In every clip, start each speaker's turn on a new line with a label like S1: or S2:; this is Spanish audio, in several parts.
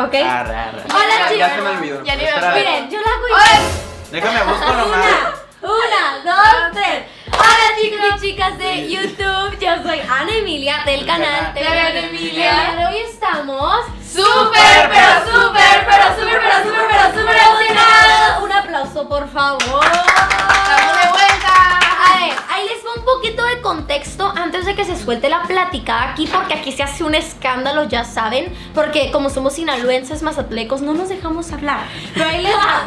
S1: ¿Ok?
S2: Arre, arre.
S1: Hola, chicos.
S3: Ya se me olvidó.
S4: Ya ni me
S2: Espera.
S1: Miren, yo la hago igual.
S2: Déjame busco nomás.
S1: Una, una, dos, tres. Hola chicos y chicas de YouTube, yo soy Ana Emilia del canal
S4: TV Ana Emilia.
S1: El día de hoy estamos
S4: Súper, pero súper, pero súper, pero súper, pero súper emocionados.
S1: Un aplauso, por favor. Un poquito de contexto antes de que se suelte la platicada aquí, porque aquí se hace un escándalo, ya saben, porque como somos sinaloenses mazatlecos no nos dejamos hablar. Pero ahí les va.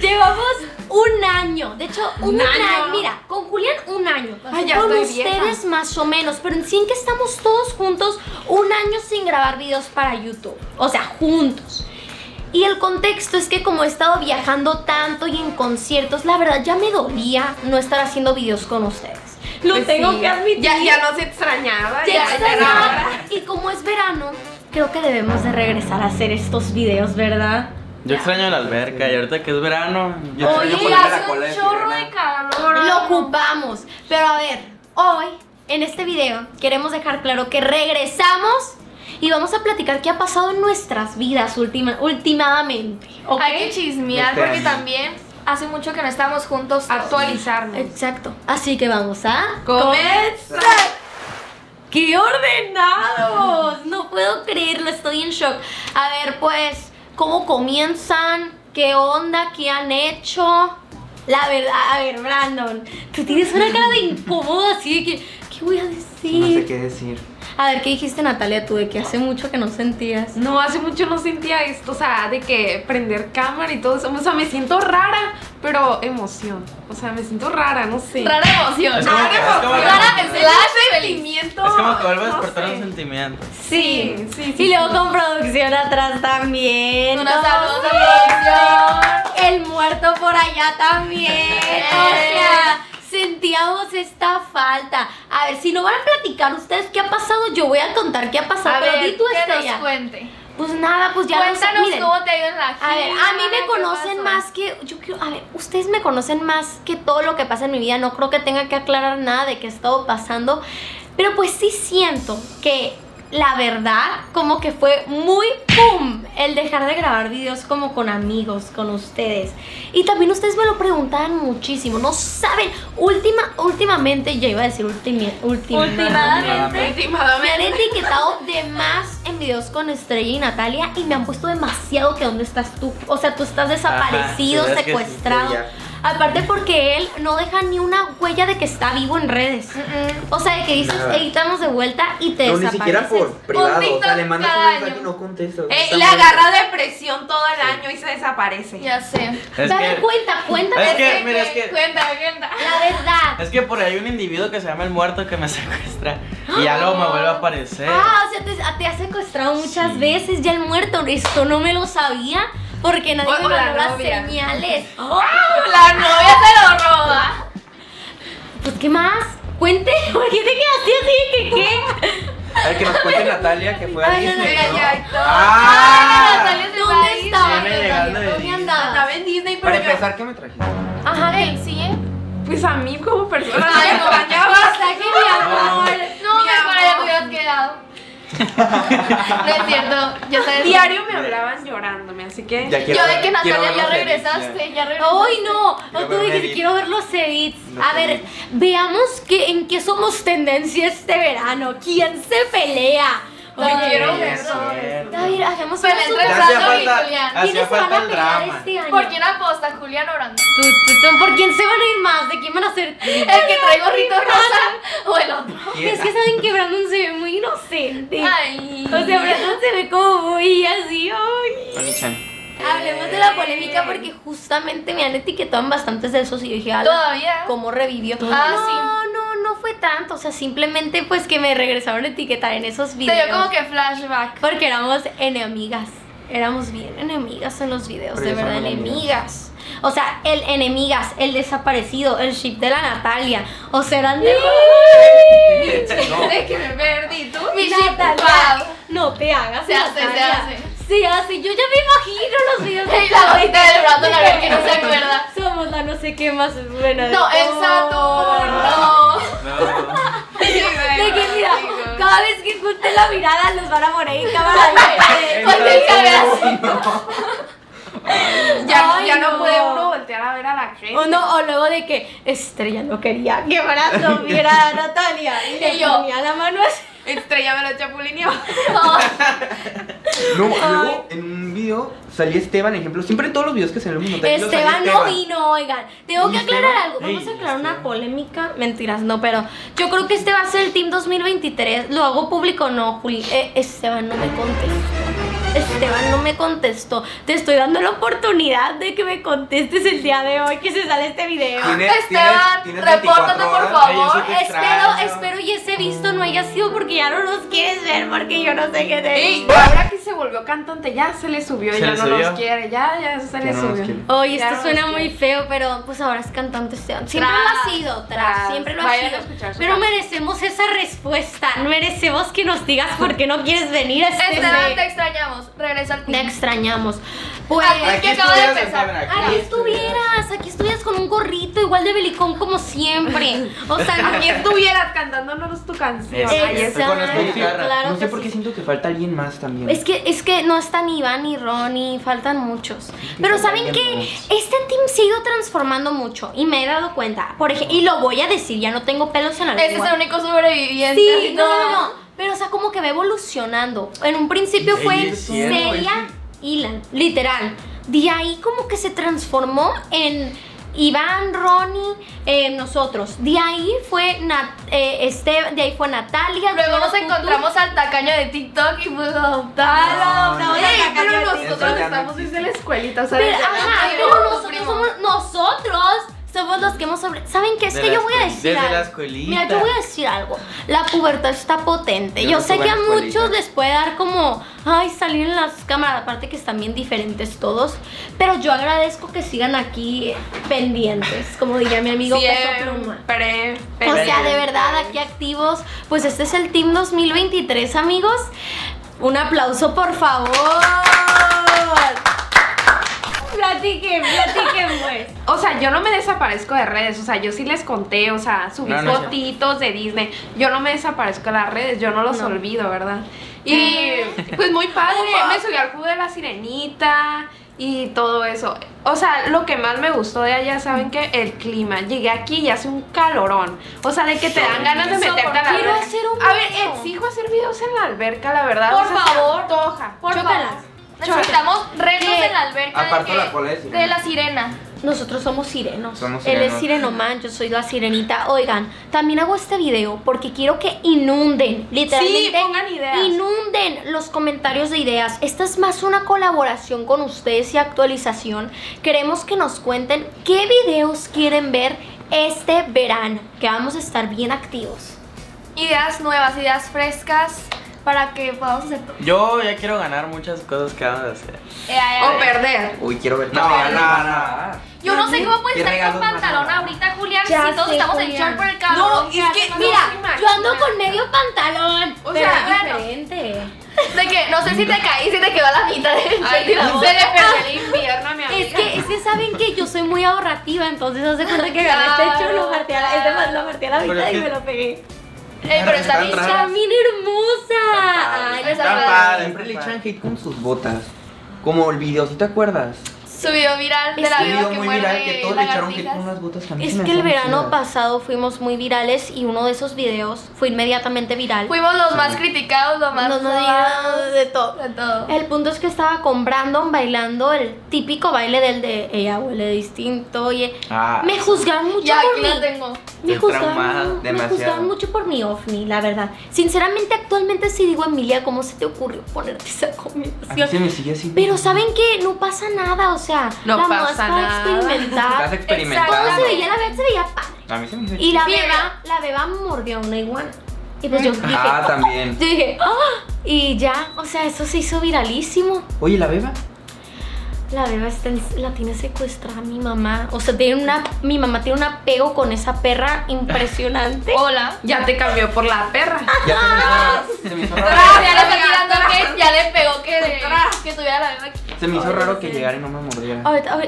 S1: Llevamos un año, de hecho, un,
S4: ¿Un
S1: año.
S4: año?
S1: Mira, con Julián un año.
S4: Ay, ya
S1: con
S4: estoy vieja.
S1: ustedes más o menos, pero en sí en que estamos todos juntos un año sin grabar videos para YouTube. O sea, juntos. Y el contexto es que como he estado viajando tanto y en conciertos, la verdad ya me dolía no estar haciendo videos con ustedes. Lo
S4: Pues
S1: tengo
S4: sí,
S1: que admitir.
S4: Ya, ya no se extrañaba.
S1: Ya
S4: ya,
S1: extrañaba. Y como es verano, creo que debemos de regresar a hacer estos videos, ¿verdad?
S2: Yo extraño la alberca y ahorita que es verano, yo
S1: Oye,
S2: extraño
S3: la
S4: hace
S3: cola de
S4: un chorro
S3: sirena.
S4: de calor.
S1: Lo ocupamos. Pero a ver, hoy, en este video, queremos dejar claro que regresamos y vamos a platicar qué ha pasado en nuestras vidas última, últimamente.
S4: Hay que chismear
S3: Este
S4: porque
S3: año.
S4: también hace mucho que no estamos juntos. Actualizarnos.
S1: Exacto. Así que vamos a
S4: Comenzar.
S1: ¡Qué ordenados! No puedo creerlo, estoy en shock. A ver, pues, ¿cómo comienzan? ¿Qué onda? ¿Qué han hecho? La verdad, a ver, Brandon, tú tienes una cara de incómodo así de que, ¿qué voy a decir?
S3: No sé qué decir.
S1: A ver, ¿qué dijiste Natalia tú de que hace mucho que no sentías?
S5: No, hace mucho no sentía esto, o sea, de que prender cámara y todo eso, o sea, me siento rara, pero emoción, o sea, me siento rara, no sé.
S4: Rara emoción.
S2: Es como que- es como que-
S4: Rara
S5: Slash sentimiento.
S2: Es como que vuelve a
S5: no
S2: despertar
S5: sé.
S2: un sentimiento.
S5: Sí, sí, sí.
S1: Y luego con producción atrás también.
S4: Unos
S1: ¿cómo
S4: saludos a producción.
S1: El muerto por allá también. O sea, sentíamos esta falta. A ver, si no van a platicar ustedes qué ha pasado, yo voy a contar qué ha pasado.
S4: A
S1: pero
S4: ver,
S1: di tu estrella.
S4: nos cuente.
S1: Pues nada, pues ya
S4: Cuéntanos
S1: miren.
S4: cómo te ha ido en la
S1: A ver,
S4: gira,
S1: a mí me conocen
S4: pasó.
S1: más que. Yo quiero. A ver, ustedes me conocen más que todo lo que pasa en mi vida. No creo que tenga que aclarar nada de qué ha estado pasando. Pero pues sí siento que la verdad, como que fue muy pum el dejar de grabar videos como con amigos, con ustedes. Y también ustedes me lo preguntaban muchísimo. No saben. Última, últimamente, ya iba a decir ultimi- últimamente. Me
S5: Últimamente.
S1: han etiquetado de más en videos con Estrella y Natalia y me han puesto demasiado que dónde estás tú. O sea, tú estás desaparecido,
S2: Ajá, sí, es que sí,
S1: secuestrado. Aparte porque él no deja ni una huella de que está vivo en redes. O sea, de que dices,
S3: Nada.
S1: editamos de vuelta y te
S3: No, ni
S1: desapareces.
S3: siquiera por privado. O
S4: TikTok
S3: sea, le mandas un mensaje y no contesta.
S5: Eh, le agarra depresión todo el año y se desaparece.
S4: Ya sé.
S2: Es
S1: Dale
S2: que,
S1: cuenta, cuéntame.
S2: Es que, mira, es que-
S4: Cuéntame, cuéntame.
S1: La verdad.
S2: es que por ahí hay un individuo que se llama el muerto que me secuestra y ya luego me vuelve a aparecer.
S1: Ah, o sea, te, te ha secuestrado muchas
S2: Sí.
S1: veces ya el muerto. Esto no me lo sabía porque nadie
S5: O-
S1: me
S5: la
S1: mandó las
S5: novia.
S1: señales.
S4: La novia se lo roba.
S1: Pues, ¿qué más? Cuente, ¿por qué te quedaste así? ¿Qué qué?
S3: A ver, que nos cuente Natalia que fue a
S1: Ay, no, no,
S3: Disney,
S4: ya,
S3: ¿no?
S4: todo.
S3: Ah.
S4: Natalia se a
S1: ¿Dónde
S2: de
S1: ¿Dónde?
S5: Andaba en Disney, pero
S3: Para
S5: yo,
S3: empezar, ¿qué me trajiste?
S1: Ajá,
S4: ¿Qué? ¿Sí, eh?
S5: pues a mí como persona
S4: Ay,
S5: me
S4: no.
S5: extrañaba.
S1: Mensaje, mi amor.
S4: No,
S5: Mi
S4: me te hubieras quedado. No es cierto, ya sabes.
S5: Diario me hablaban llorándome, así que...
S3: Ya quiero
S4: Yo de que Natalia ya
S3: edits,
S4: regresaste, ya regresaste.
S1: Ay, no.
S3: Quiero
S1: tú
S3: edits.
S1: quiero ver los edits. A ver,
S3: edits.
S1: veamos que, en qué somos tendencia este verano. ¿Quién se pelea?
S5: Yo quiero
S2: Sí,
S5: ver
S2: es
S5: todo
S2: cierto.
S1: A ver, hagamos
S4: Pero
S1: una
S4: entre y
S2: falta-
S4: Julián.
S1: ¿Quiénes se van a
S2: el
S1: pelear este año?
S4: ¿Por quién aposta? Julián o Brandon?
S1: Tu, tu, tu, ¿Por quién se van a ir más? ¿De quién van a ser?
S4: ¿El que trae gorrito rosa o el otro?
S1: Es que saben que Brandon se ve muy inocente.
S4: Ay.
S1: O sea, Brandon se ve como muy así, ay. Hablemos de la polémica porque justamente me han etiquetado en bastantes de esos y yo dije, "Ala,
S4: ¿Todavía?
S1: ¿cómo revivió?
S4: Ah,
S1: no,
S4: sí.
S1: Tanto. O sea, simplemente pues que me regresaron a etiquetar en esos
S4: Te
S1: videos.
S4: dio como que flashback.
S1: Porque éramos enemigas. Éramos bien enemigas en los videos,
S3: Pero
S1: de verdad,
S3: enemigas.
S1: O sea, el enemigas, el desaparecido, el ship de la Natalia. O sea, eran de.
S5: Que me perdí, ¿tú?
S4: Mi
S1: Natalia,
S4: chip
S1: No te hagas.
S4: Se hace, se hace.
S1: Se hace. Yo ya me imagino los videos de
S4: la hojita del Brandon a ver que no se acuerda.
S1: Somos la no sé qué más buena. de
S4: No, el
S1: todo.
S4: Saturno.
S2: No.
S1: De que mira, cada vez que ven la mirada, los van a en cámara
S4: a ver así.
S5: Ya,
S1: Ay,
S5: ya no.
S1: no.
S5: puede uno voltear a ver a la gente.
S1: O no, o luego de que Estrella no quería que Brazo viera a Natalia y le
S4: Y yo.
S1: ponía la mano así.
S5: Estrella me lo chapulineó.
S3: No, luego en un video salía Esteban, ejemplo. Siempre en todos los videos que salieron en Montaña, salía
S1: Esteban no vino, oigan. Tengo que
S2: ¿Y
S1: aclarar algo. Vamos a aclarar una polémica. Mentiras, no, pero yo creo que este va a ser el Team 2023. ¿Lo hago público no, Juli? Eh, Esteban no me contestó. Esteban no me contestó. Te estoy dando la oportunidad de que me contestes el día de hoy que se sale este video.
S4: Esteban, repórtate
S3: 24
S4: por favor.
S1: Espero, espero y ese visto no haya sido porque ya no nos quieres ver porque yo no sé qué te digo.
S5: ahora que se volvió cantante, ya se le subió y
S2: ¿Se
S5: ya
S2: le
S5: no
S2: subió?
S5: nos quiere. Ya, ya se le
S3: Ya no nos
S5: subió.
S1: Oye, esto
S5: no
S1: suena muy feo, pero pues ahora es cantante Esteban. Siempre lo ha sido, tras,
S5: tras.
S1: siempre lo ha
S5: Vayan
S1: sido. Pero
S5: canción.
S1: merecemos esa respuesta. Merecemos que nos digas por qué no quieres venir a este
S4: Esteban, te extrañamos. Regresa al
S1: Te extrañamos. Pues.
S4: Aquí que acaba de
S2: estuvieras,
S4: empezar.
S1: Aquí estuvieras, aquí estuvieras con un gorrito igual de belicón como siempre. O sea,
S5: Aquí estuvieras cantándonos tu canción.
S2: Exacto.
S5: Es-
S1: claro
S3: No sé por qué
S1: sí.
S3: siento que falta alguien más también.
S1: Es que, es que no están Iván ni Ronnie, faltan muchos. Pero ¿saben qué? Este team se ha ido transformando mucho y me he dado cuenta. Por ejemplo, y lo voy a decir, ya no tengo pelos en la
S4: Ese es
S1: lengua.
S4: el único sobreviviente.
S1: Sí, no, no, no. Pero, o sea, como que va evolucionando. En un principio
S2: Sí,
S1: fue Celia Ilan, literal. De ahí como que se transformó en Iván, Ronnie, eh, nosotros. De ahí fue Nat- eh, este, de ahí fue Natalia.
S4: Luego nos encontramos al tacaño de TikTok y pues adoptarlo.
S1: Ah, no, la
S5: pero nosotros
S3: no
S5: estamos desde la escuelita, o sea,
S1: Pero, ajá, pero nosotros somos nosotros somos los que hemos sobre ¿Saben qué? Es
S2: De
S1: que yo voy a decir
S2: desde
S1: algo.
S2: la escuelita.
S1: Mira, yo voy a decir algo. La pubertad está potente.
S3: Yo
S1: Yo
S3: no
S1: sé que a
S3: escuelita.
S1: muchos les puede dar como, ay, salir en las cámaras, aparte que están bien diferentes todos, pero yo agradezco que sigan aquí pendientes, como diría mi amigo Peso Pluma.
S5: Siempre.
S1: O sea, de verdad, aquí activos. Pues este es el Team 2023, amigos. Un aplauso, por favor. Platiquen, platiquen, pues.
S5: O sea, yo no me desaparezco de redes, o sea, yo sí les conté, o sea, subí
S2: No, no es
S5: fotitos de Disney. Yo no me desaparezco de las redes, yo no los
S1: No.
S5: olvido, ¿verdad? Y pues muy padre, me subí al jugo de la sirenita y todo eso. O sea, lo que más me gustó de allá, ¿saben qué? El clima. Llegué aquí y hace un calorón. O sea, de que te dan ganas de meterte a la
S1: Quiero
S5: alberca.
S1: hacer un
S5: A ver, exijo hacer videos en la alberca, la verdad.
S4: Por
S5: o sea, se
S4: favor.
S5: antoja.
S4: Por
S1: Chócalas.
S4: favor. Necesitamos retos
S1: ¿Qué?
S4: en la alberca. de
S3: Aparto
S4: que-
S3: la cola de sirena.
S4: De la sirena.
S1: Nosotros somos sirenos.
S3: Somos
S1: Él es sirenoman, yo soy la sirenita. Oigan, también hago este video porque quiero que inunden, literalmente.
S5: pongan ideas.
S1: Inunden los comentarios de ideas. Esta es más una colaboración con ustedes y actualización. Queremos que nos cuenten qué videos quieren ver este verano, que vamos a estar bien activos.
S4: Ideas nuevas, ideas frescas para que podamos hacer todo.
S2: Yo ya quiero ganar muchas cosas que vamos a hacer.
S4: Eh,
S5: O perder.
S3: Uy, quiero ver.
S2: No, no, no.
S4: Yo no sé cómo puedes
S3: ¿Qué
S4: estar con pantalón ahorita, Julián,
S1: Ya
S4: si todos
S1: sé,
S4: estamos en
S1: Julián.
S4: short por el calor.
S5: No, es que
S1: Mira,
S5: no,
S1: yo ando con medio pantalón.
S5: O
S1: pero
S5: sea,
S1: es
S4: bueno.
S1: diferente.
S4: De que no sé si te caí, si te quedó a la mitad de
S5: Ay,
S4: la
S5: se le perdió el invierno a mi amiga.
S1: Es que, es que saben que yo soy muy ahorrativa, entonces hace cuenta que agarré este
S4: Claro,
S1: hecho, lo partí a la, este lo partí a la mitad y me lo pegué.
S4: Eh, pero está bien.
S1: Está bien hermosa. Ay,
S2: padres,
S3: Siempre le echan hate con sus botas. Como el video, ¿sí te acuerdas?
S4: Subió viral de
S1: Es
S4: la
S1: que-
S3: video
S4: que
S3: muy viral que todos le echaron con unas botas que a mí
S1: Es que el verano pasado fuimos muy virales y uno de esos videos fue inmediatamente viral.
S4: Fuimos los más criticados, los más
S1: Nos- de todo.
S4: de todo.
S1: El punto es que estaba con Brandon bailando el típico baile del de ella huele distinto. Oye,
S2: Ah,
S1: me juzgaron mucho
S4: Ya,
S1: por
S4: aquí
S1: mí.
S4: tengo.
S1: Me
S2: traumada,
S1: me juzgaron mucho por mi ovni, la verdad. Sinceramente, actualmente sí digo, Emilia, ¿cómo se te ocurrió ponerte esa
S3: A mí se
S1: combinación?
S3: me sigue así.
S1: Pero ¿saben qué? No pasa nada, o sea,
S5: No
S1: la
S5: pasa nada.
S1: experimentar.
S3: Estás experimentando.
S1: Todo se veía, la verdad se veía padre.
S3: A mí se me hizo
S1: Y la beba, la beba mordió a una iguana. Y pues yo dije,
S3: Ah, también.
S1: yo dije, ¡ah! Y ya, o sea, eso se hizo viralísimo.
S3: Oye, ¿la beba?
S1: La beba está en- la tiene secuestrada mi mamá. O sea, tiene una, mi mamá tiene un apego con esa perra impresionante.
S4: Hola.
S5: Ya te cambió por la perra.
S3: Ya se me hizo raro. Se me hizo raro,
S4: ya le está tirando que ya le pegó que, de- que tuviera la beba aquí.
S3: se me hizo raro que llegara y no me mordiera.
S1: Ahorita,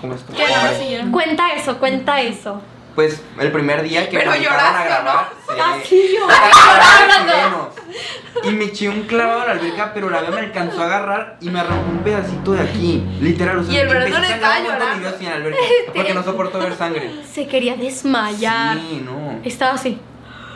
S3: Como esto.
S4: Que no, señora.
S1: cuenta eso, cuenta eso.
S3: Pues el primer día que
S5: Pero
S3: me invitaron a grabar.
S1: Así yo.
S3: Lloraron y me eché un clavado a la alberca, pero la vea me alcanzó a agarrar y me arrancó un pedacito de aquí. Literal, o sea,
S5: Y el
S3: empecé
S5: brazo
S3: a
S5: le
S3: sangrar
S5: estaba
S3: un montón y
S5: llorando.
S3: yo así en la alberca, porque no soporto ver sangre.
S1: Se quería desmayar.
S3: Sí, no.
S1: Estaba así.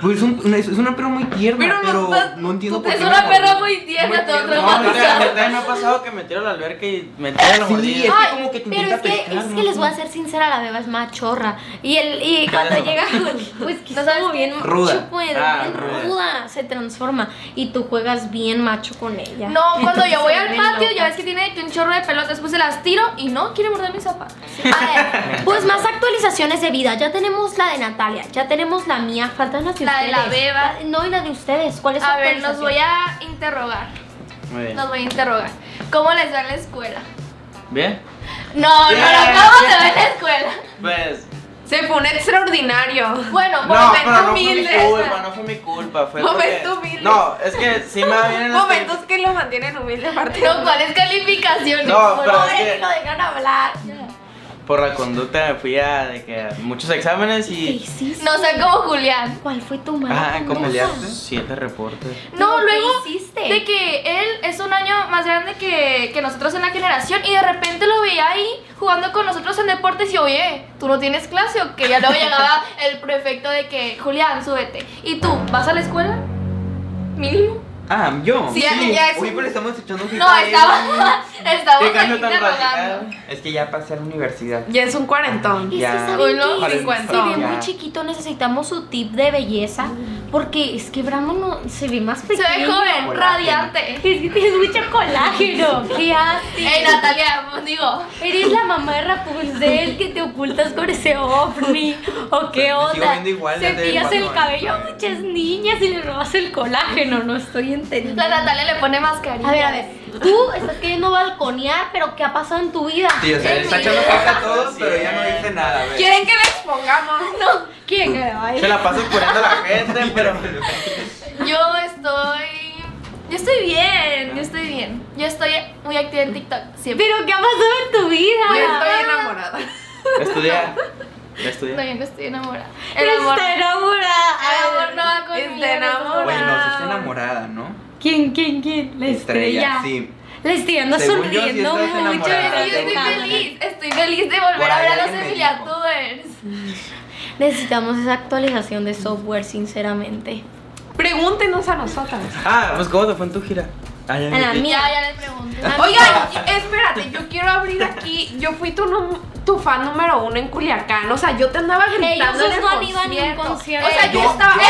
S3: Pues es, un- es una perra muy tierna,
S5: Pero
S3: pero,
S5: no
S3: no entiendo por
S4: Es
S3: qué.
S4: una
S3: me
S4: perra muy tierna, te va a
S3: tierna.
S2: No,
S4: traumatizar.
S2: también- me ha pasado que me tiro a la alberca y me tiro a la
S3: Sí,
S2: mordida.
S3: es que
S1: Ay,
S3: como que te
S1: pero es que,
S3: pescar,
S1: es
S3: ¿no?
S1: que les voy a ser sincera, la beba es machorra. Y el y cuando
S2: Claro.
S1: llega, pues que
S4: ¿No
S1: es
S4: sabes
S1: como
S4: qué?
S1: bien
S3: Ruda.
S1: macho, pues,
S2: Ah,
S1: bien
S2: ruda.
S1: ruda, se transforma. Y tú juegas bien macho con ella.
S4: No, cuando yo voy al patio, ya ves que tiene que un chorro de pelotas, después se las tiro y no quiere morder mi sopa.
S1: A ver, pues más actualizaciones de vida. Ya tenemos la de Natalia, ya tenemos la mía, faltan las
S4: La de la beba.
S1: La- no, y la de ustedes. ¿Cuál es su
S4: A ver, nos
S1: actualización?
S4: voy a interrogar.
S2: Muy bien.
S4: Nos voy a interrogar. ¿Cómo les va en la escuela?
S2: ¿Bien?
S4: No, no,
S2: Bien.
S4: no, ¿cómo te va en la escuela?
S2: Pues.
S5: Se fue un extraordinario.
S4: Bueno,
S2: No,
S4: momento
S2: pero no fue mi culpa, no fue mi culpa. Fue
S5: Momento
S2: porque-
S5: humilde.
S2: No, es que sí me va bien en
S5: Momentos que lo mantienen humilde aparte.
S4: No, ¿cuáles calificaciones?
S2: No, pero es que-
S1: que lo dejan hablar.
S2: Por la conducta me fui a de que muchos exámenes
S1: ¿Qué
S2: y.
S1: hiciste?
S4: No sé como Julián.
S1: ¿Cuál fue tu mala
S2: Ah, ¿cómo? Siete reportes.
S4: No,
S1: ¿Pero qué
S4: luego
S1: hiciste?
S4: de que él es un año más grande que, que nosotros en la generación y de repente lo veía ahí jugando con nosotros en deportes y oye, ¿tú no tienes clase o qué? Ya luego llegaba el prefecto de que, Julián, súbete. ¿Y tú, vas a la escuela? Mínimo.
S3: Ah, yo.
S4: Sí, ya- ya es
S3: Oye,
S4: un-
S3: pero le estamos echando un
S4: No, estaba, estaba
S2: ¿Qué cambio tan radical?
S3: Es que ya pasé a la universidad.
S5: Ya es un cuarentón.
S1: Es
S3: Ya.
S1: que saben
S5: Uno,
S1: que
S5: cincuenta.
S1: se ve
S3: Ya.
S1: muy chiquito, necesitamos su tip de belleza. Porque es que Brandon no, se ve más
S4: Se
S1: pequeño.
S4: ve joven,
S3: Colágeno.
S4: radiante.
S1: Es que tienes mucho colágeno. ¿Qué haces?
S4: Ey, Natalia, digo,
S1: Eres la mamá de Rapunzel que te ocultas con ese ovni. ¿O qué onda?
S3: Igual
S1: Se pillas el cabello a muchas niñas y le robas el colágeno. No estoy entendiendo.
S4: la Natalia le pone mascarilla.
S1: A ver, a ver. Tú estás queriendo balconear, pero ¿qué ha pasado en tu vida?
S3: Sí, o sea, le está echando caca a todos, pero ya no dice nada.
S5: ¿Quieren que le expongamos?
S1: No. ¿Quién?
S2: Se la paso poniendo a la gente, pero.
S4: Yo estoy. Yo estoy bien, yo estoy bien. Yo estoy muy activa en TikTok siempre.
S1: ¿Pero qué ha pasado en tu vida?
S5: Yo estoy enamorada.
S2: Estudiar.
S4: No,
S2: Estudiar.
S4: yo no estoy enamorada. El amor,
S1: Está enamorada.
S4: el amor no va conmigo.
S5: Está enamorada.
S3: Bueno, sí está enamorada, ¿no?
S1: ¿Quién, quién, quién? La estrella.
S3: sí.
S1: La estrella anda sonriendo mucho.
S4: Yo estoy feliz, estoy feliz de volver a ver a los
S3: alguien
S1: Necesitamos esa actualización de software, sinceramente.
S5: Pregúntenos a nosotras.
S2: Ah, pues ¿cómo te fue en tu gira? Ah, ya
S1: A la mía.
S4: Ya, ya les pregunto.
S5: Oigan, espérate, yo quiero abrir aquí. Yo fui tu, num- tu fan número uno en Culiacán. O sea, yo te andaba gritando
S1: Ellos
S5: en el
S1: no han ido a ni un
S5: concierto.
S1: concierto.
S5: O sea, yo,
S3: Yo-
S5: estaba.
S3: yo-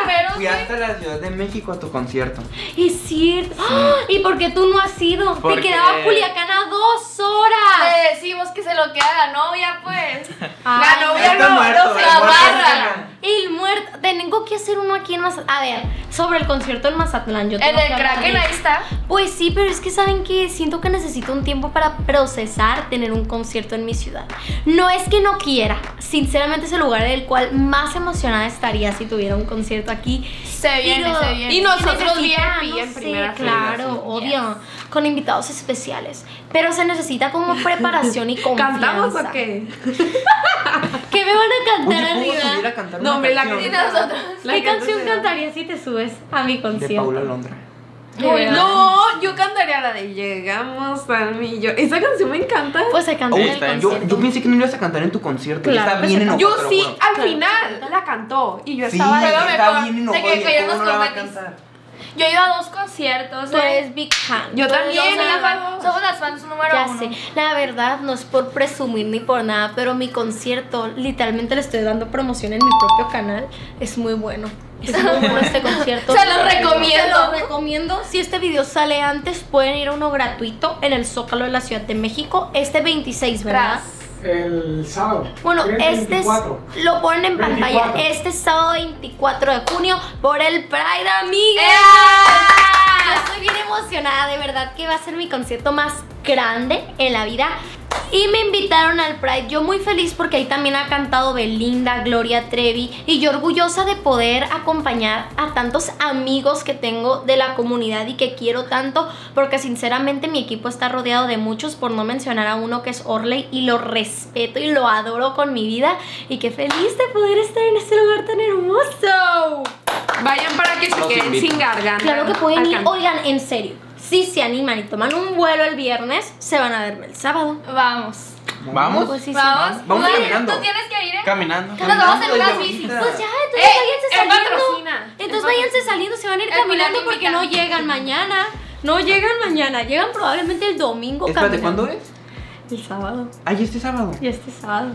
S5: ¡Eh,
S4: no
S5: no
S4: fuera los primeros,
S3: Fui hasta la Ciudad de México a tu concierto.
S1: Es cierto. ¡Ah! ¿Y por qué tú no has ido? Te quedaba Culiacán a dos horas.
S4: Le decimos que se lo queda la novia, pues.
S1: Ay,
S5: La novia
S2: Está
S5: no,
S2: muerto,
S5: no se
S2: el muerto
S4: agarra.
S1: El muerto. Tengo que hacer uno aquí en Mazatlán. A ver, sobre el concierto en Mazatlán. Yo
S4: El
S1: tengo
S4: del
S1: que hablar
S4: Kraken ahí está.
S1: Pues sí, pero es que saben que siento que necesito un tiempo para procesar tener un concierto en mi ciudad. No es que no quiera, sinceramente es el lugar del cual más emocionada estaría si tuviera un concierto aquí.
S4: Se viene,
S1: Pero
S4: se viene.
S5: Y nosotros VIP en primera fila,
S1: Claro,
S3: sí.
S1: obvio, con invitados especiales. Pero se necesita como preparación y confianza.
S5: ¿Cantamos o qué?
S1: ¿Qué me van a cantar
S3: a cantar
S5: No, me la
S3: canción?
S1: ¿Qué canción cantarías si te subes a mi
S3: De
S1: concierto?
S3: Paula Londra.
S1: De.
S5: No, yo cantaría la de Llegamos al millón. Esa canción me encanta.
S1: Pues se canta en
S3: Oye,
S1: el
S2: está bien.
S3: yo, pensé que no ibas a cantar en tu concierto.
S1: Claro
S3: ya está
S1: que
S3: bien enojado.
S5: Yo sí, al final la cantó y yo
S3: Sí,
S5: estaba de
S4: Juega
S3: está
S4: mejor,
S3: bien
S4: de
S3: enojado.
S4: que
S3: y
S4: cayeron
S3: ¿cómo
S4: los
S3: no la va a
S4: confetis.
S3: cantar?
S4: Yo he ido a dos conciertos.
S1: Tú eres big fan.
S5: Yo también,
S4: Somos las fans-
S5: dos.
S4: Somos las fans número
S1: Ya
S4: uno.
S1: sé, la verdad no es por presumir ni por nada, pero mi concierto, literalmente le estoy dando promoción en mi propio canal, es muy bueno. Bueno este concierto.
S4: Se los recomiendo.
S1: Se los recomiendo. Si este video sale antes, pueden ir a uno gratuito en el Zócalo de la Ciudad de México, este 26, ¿verdad?
S4: Tras.
S6: El sábado.
S1: Bueno,
S6: el
S1: este es,
S6: 24.
S1: lo ponen en pantalla
S6: 24.
S1: este sábado 24 de junio por el Pride, amiga. Yo estoy bien emocionada, de verdad que va a ser mi concierto más grande en la vida. Y me invitaron al Pride. Yo muy feliz porque ahí también ha cantado Belinda, Gloria Trevi. Y yo orgullosa de poder acompañar a tantos amigos que tengo de la comunidad y que quiero tanto. Porque sinceramente mi equipo está rodeado de muchos, por no mencionar a uno que es Orley. Y lo respeto y lo adoro con mi vida. Y qué feliz de poder estar en este lugar tan hermoso.
S5: Vayan para que se
S3: Los
S5: queden
S3: invito.
S5: sin garganta.
S1: Claro que pueden ir.
S5: cantar.
S1: Oigan, en serio, si se animan y toman un vuelo el viernes, se van a verme el sábado.
S4: Vamos.
S2: ¿Vamos?
S1: Pues sí, sí.
S4: Vamos.
S3: Vamos
S4: Tú-
S3: caminando.
S4: Tú tienes que ir, ¿eh?
S2: Caminando.
S4: Nos vamos en unas bicis.
S1: Pues ya, entonces
S4: Eh,
S1: váyanse saliendo.
S5: patrocina.
S1: Entonces váyanse saliendo, se van a ir
S4: El
S1: caminando porque no llegan mañana. No llegan mañana, llegan probablemente el domingo.
S3: Espérate,
S1: caminando.
S3: ¿cuándo es?
S1: El sábado.
S3: Ay, este sábado.
S1: Y este sábado.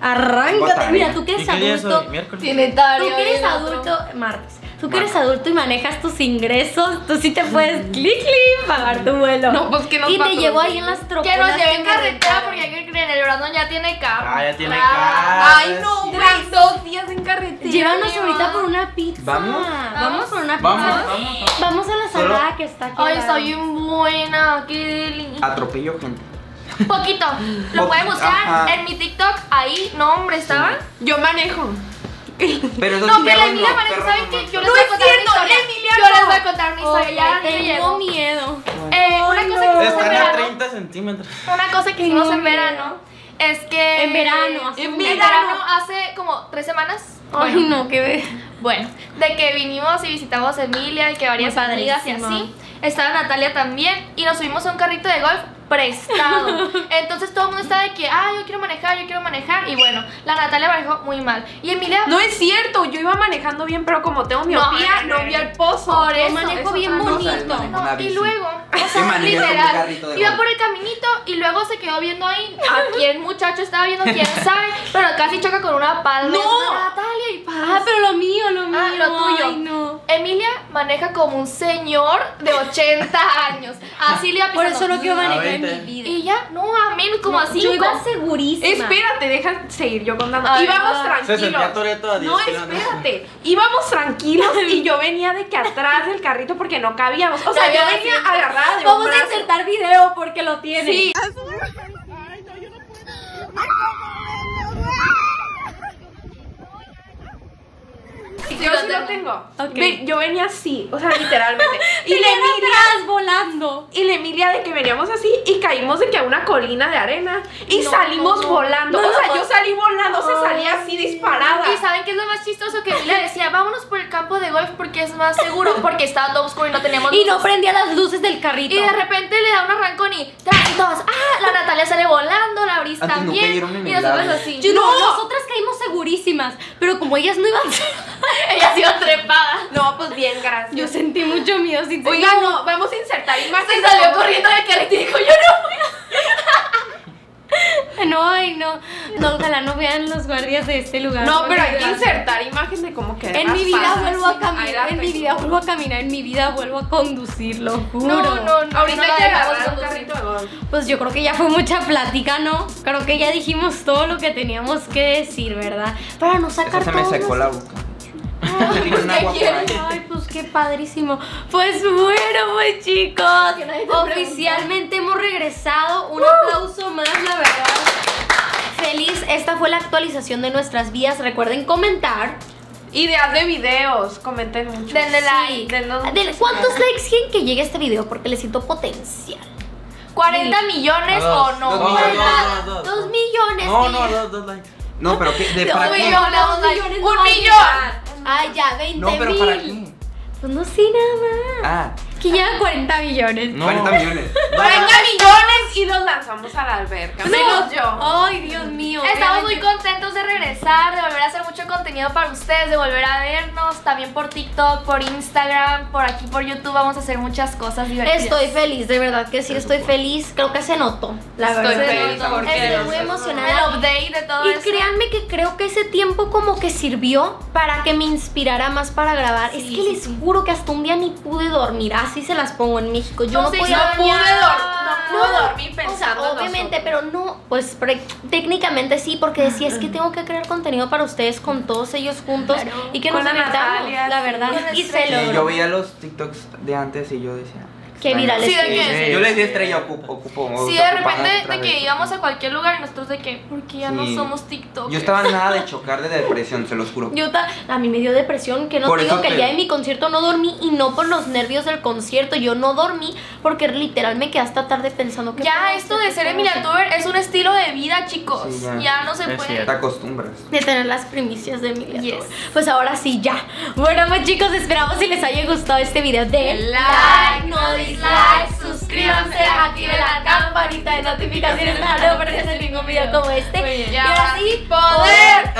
S1: Arráncate. Mira, tú que
S2: ¿Y
S1: eres adulto.
S4: Tiene
S1: Tú
S4: tarea.
S1: que eres adulto, martes. Tú que eres adulto y manejas tus ingresos, tú sí te puedes clic clic pagar tu vuelo.
S5: No, pues que nos
S1: Y te llevo ahí en las tropas.
S4: Que nos lleve en carretera porque hay que creer, el Brandon ya tiene carro.
S2: Ah, ya tiene carro.
S5: Ay, no, güey, dos días en carretera.
S1: Llévanos ahorita por una pizza.
S3: ¿Vamos?
S1: Vamos por una pizza.
S2: Vamos, vamos.
S1: Vamos a la salada que está aquí.
S4: Ay, está bien buena, qué deli.
S3: Atropello gente.
S4: Poquito. Lo pueden buscar en mi TikTok. Ahí, no, hombre, estaba.
S5: Yo manejo.
S3: Pero esos
S4: No, pero la
S3: perros
S4: Emilia ¿saben
S3: no,
S4: qué? Yo les voy a contar una historia. Yo les voy a contar una historia. Ya
S1: tengo miedo.
S4: Eh, una cosa que hicimos en verano.
S2: 30 centímetros.
S4: Una cosa que hicimos en verano es que.
S1: En verano, hace
S4: En verano,
S1: verano.
S4: hace como tres semanas.
S1: Ay,
S4: Bueno,
S1: no, qué.
S4: Bueno, de que vinimos y visitamos a Emilia y que varias amigas y así. Estaba Natalia también y nos subimos a un carrito de golf prestado. Entonces todo el mundo estaba de que, ah, yo quiero manejar, yo quiero manejar. Y bueno, la Natalia manejó muy mal. Y Emilia,
S5: No es cierto, yo iba manejando bien, pero como tengo miopía,
S4: no,
S5: no, vi el pozo.
S4: Por
S1: Yo
S4: eso,
S1: manejo
S5: eso
S1: bien bonito.
S3: No
S4: y luego, o
S3: ¿Qué
S4: sea,
S3: manejas un
S4: literal, iba
S3: golf?
S4: por el caminito y luego se quedó viendo ahí a quién muchacho estaba viendo, quién sabe, pero casi choca con una palma.
S1: ¡No!
S4: Natalia y paz.
S1: Ah, pero lo mío, lo mío.
S4: Ah, lo tuyo.
S1: Ay, no.
S4: Emilia maneja como un señor de 80 años. Así le iba
S1: Por eso no quiero manejar en
S2: 20.
S1: mi vida.
S4: Y ya, no, a mí como
S1: No,
S4: así.
S1: Yo iba segurísima.
S5: Espérate, deja seguir yo contando.
S4: Ay,
S5: Íbamos tranquilos.
S2: Se a 10
S5: No, espérate. Íbamos tranquilos y yo venía de que atrás del carrito porque no cabíamos. O sea, yo venía
S4: asiento.
S5: agarrada de un
S1: Vamos a
S5: brazo.
S1: insertar video porque lo tiene.
S5: Sí. Yo sí lo tengo.
S1: Ok.
S5: Ve- yo venía así, o sea, literalmente. Y la Emilia,
S1: atrás volando.
S5: y la Emilia de que veníamos así y caímos de que a una colina de arena y
S4: No,
S5: salimos
S4: no,
S5: volando.
S1: no,
S5: o sea,
S1: no.
S5: yo salí volando, se salía así disparada.
S4: Y saben qué es lo más chistoso que Emilia decía, vámonos por el campo de golf porque es más seguro, porque estaba todo oscuro y no teníamos
S1: Y no
S4: luces".
S1: prendía las luces del carrito.
S4: Y de repente le da un arrancón y tras dos, ah, la Natalia sale volando, la Bris
S3: Antes no
S4: también.
S3: cayeron en
S4: y
S3: el
S4: nosotros
S3: lago.
S4: así.
S1: Yo no, nosotras caímos segurísimas, pero como ellas no iban,
S4: Ella ha sido trepada.
S5: No, pues bien, gracias.
S1: yo sentí mucho miedo sin
S5: Oigan, no, vamos a insertar imágenes.
S4: Se salió corriendo de carrito y dijo, yo no fui.
S1: No, ay, no. No, ojalá no vean los guardias de este lugar.
S5: No, pero hay que insertar imagen de cómo que
S1: En mi vida vuelvo a caminar,
S5: la
S1: en mi vida vuelvo a caminar, en mi vida vuelvo a conducir, lo juro.
S4: No, no, no.
S5: Ahorita
S4: no la conducir.
S5: carrito de golf.
S1: Pues yo creo que ya fue mucha plática, ¿no? Creo que ya dijimos todo lo que teníamos que decir, ¿verdad? Para no sacar
S3: Esa se me
S1: todos
S3: secó la
S1: nuestros-
S3: boca. Por ahí.
S1: Ay, pues qué padrísimo. Pues bueno, pues chicos, oficialmente hemos regresado. Un aplauso más, la verdad. Feliz, esta fue la actualización de nuestras vías. Recuerden comentar.
S5: Ideas de videos, comenten mucho.
S4: Denle like.
S5: Muchos
S1: ¿Cuántos
S5: likes.
S1: quieren que llegue este video? Porque le siento potencial.
S4: 40 millones o no.
S2: Dos
S3: millones.
S2: No,
S1: sí.
S2: no, dos, dos likes.
S3: No, pero ¿qué? ¿De
S1: Dos
S3: para qué?
S1: millones,
S4: Dos
S1: dos
S4: likes.
S1: millones
S4: ¡Un millón!
S1: Ay, ya, 20
S3: No, pero
S1: mil.
S3: ¿para qué?
S1: Pues no sé nada más.
S3: Ah,
S1: Que llega 40 millones.
S2: No.
S3: 40 millones.
S5: 40 millones y los lanzamos a la alberca. Menos yo.
S1: Ay, Dios mío.
S4: Estamos muy contentos de regresar, de volver a hacer mucho contenido para ustedes, de volver a vernos, también por TikTok, por Instagram, por aquí por YouTube vamos a hacer muchas cosas divertidas.
S1: Estoy feliz, de verdad que sí, estoy feliz. Creo que se notó, la
S5: Estoy
S1: verdad.
S5: feliz porque
S1: Estoy muy
S4: el
S1: emocionada.
S4: update de todo
S1: Y
S4: esto.
S1: créanme que creo que ese tiempo como que sirvió para que me inspirara más para grabar. es que
S4: sí,
S1: les
S4: sí.
S1: juro que hasta un día ni pude dormir. Así se las pongo en México. Yo
S4: No
S1: no, podía
S5: No pude, no pude dormir
S1: O sea,
S5: pensando en
S1: obviamente, pero no, pues pre- técnicamente sí, porque decía, es que tengo que crear contenido para ustedes con todos ellos juntos y que
S5: Con
S1: nos
S5: la Natalia,
S1: la
S5: sí.
S1: verdad.
S4: Con
S1: Y se
S3: Sí,
S1: logró.
S3: yo veía los TikToks de antes y yo decía,
S1: Qué viral
S4: Sí,
S1: es.
S4: de que-
S2: Sí.
S3: Yo le decía estrella, ocupo. ocupo
S4: Sí, de repente de que íbamos a cualquier lugar y nosotros de que, porque ya no somos TikTok.
S3: Yo estaba en nada de chocar de depresión, se los juro.
S1: Yo ta- a mí me dio depresión, que no
S3: Por
S1: digo
S3: eso
S1: que
S3: te-
S1: el día de mi concierto no dormí y no por los nervios del concierto, yo no dormí porque literal me quedé hasta tarde pensando que
S4: Ya esto de ser Emiliatuber es un estilo de vida, chicos.
S3: Sí, ya.
S4: ya. no se
S2: Es
S4: puede.
S3: Te acostumbras.
S1: de tener las primicias de Emilia.
S4: Yes.
S1: Pues ahora sí, ya. Bueno, pues chicos, esperamos si les haya gustado este video de
S5: Like,
S1: no likes, suscríbanse, activen la campanita de notificaciones para no perderse ningún video como este. Y así
S5: poder.